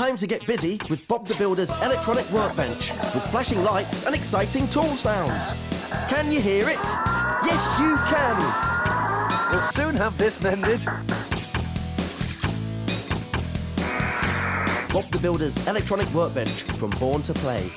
Time to get busy with Bob the Builder's electronic workbench with flashing lights and exciting tool sounds. Can you hear it? Yes, you can! We'll soon have this mended. Bob the Builder's electronic workbench from Born to Play.